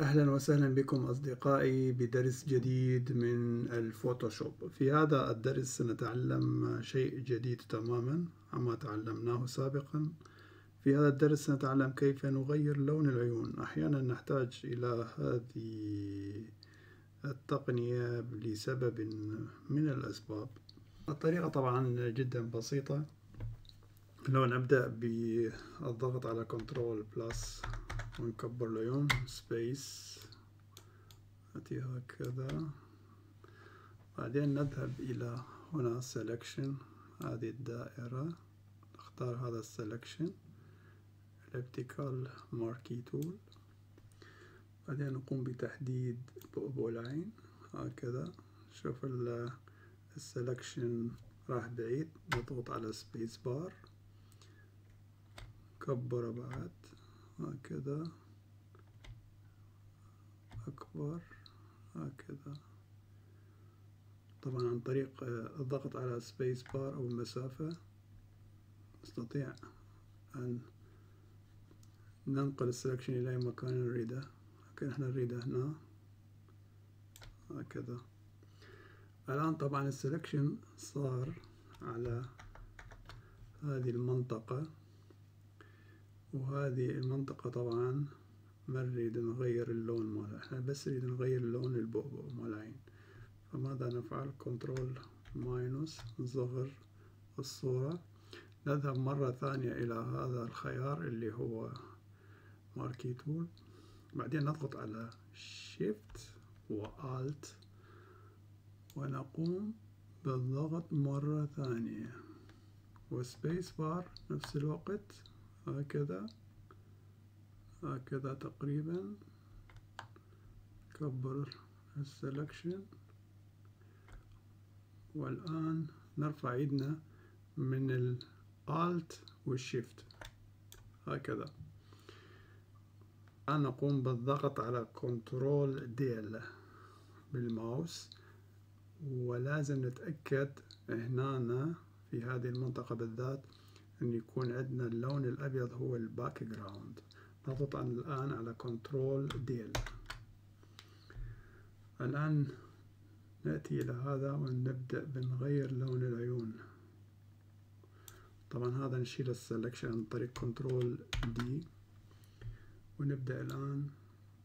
أهلا وسهلا بكم أصدقائي بدرس جديد من الفوتوشوب. في هذا الدرس سنتعلم شيء جديد تماما عما تعلمناه سابقا. في هذا الدرس سنتعلم كيف نغير لون العيون. أحيانا نحتاج إلى هذه التقنية لسبب من الأسباب. الطريقة طبعا جدا بسيطة. لو نبدأ بالضغط على Control Plus ونكبر العيون space نأتي هكذا. بعدين نذهب إلى هنا selection هذه الدائرة. نختار هذا ال selection elliptical marquee tool. بعدين نقوم بتحديد بؤبؤ العين هكذا. شوف ال selection راح بعيد نضغط على space bar كبر بعد. هكذا. أكبر. هكذا. طبعا عن طريق الضغط على space bar أو المسافة. نستطيع أن ننقل ال selection إلى مكان نريده. لكن إحنا نريده هنا. هكذا. الآن طبعا ال selection صار على هذه المنطقة. وهذه المنطقة طبعا ما نريد نغير اللون مالها. إحنا بس نريد نغير لون البؤبؤ مال العين فماذا نفعل؟ Control minus نصغر الصورة. نذهب مرة ثانية إلى هذا الخيار اللي هو marquee tool. بعدين نضغط على Shift و Alt ونقوم بالضغط مرة ثانية. و space bar نفس الوقت. هكذا. هكذا تقريبا. كبر ال selection. والآن نرفع ايدنا من ال Alt وال Shift هكذا. الآن نقوم بالضغط على Control Del بالماوس. ولازم نتأكد هنا في هذه المنطقة بالذات أن يكون عندنا اللون الأبيض هو ال background نضغط الآن على Control Del الآن نأتي إلى هذا ونبدأ بنغير لون العيون. طبعا هذا نشيل ال selection عن طريق Control D ونبدأ الآن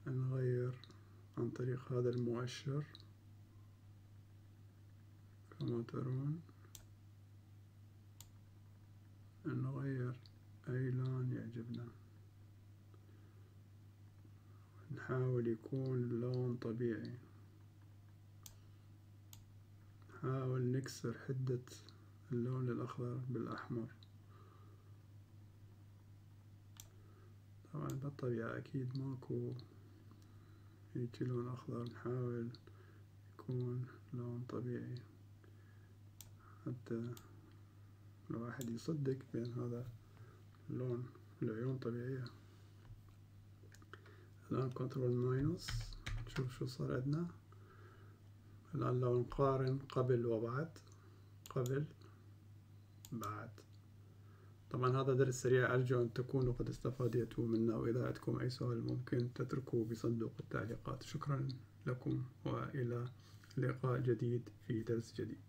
نغير عن طريق هذا المؤشر. كما ترون. نغير أي لون يعجبنا. نحاول يكون اللون طبيعي. نحاول نكسر حدة اللون الأخضر بالأحمر. طبعا بالطبيعة أكيد ماكو هيجي لون أخضر. نحاول يكون لون طبيعي. حتى الواحد يصدق بأن هذا اللون العيون طبيعية. الآن Control minus نشوف شو صار عندنا. الآن لو نقارن قبل وبعد. قبل بعد. طبعا هذا درس سريع أرجو أن تكونوا قد استفادتوا منه وإذا عندكم أي سؤال ممكن تتركوه بصندوق التعليقات. شكرا لكم وإلى لقاء جديد في درس جديد.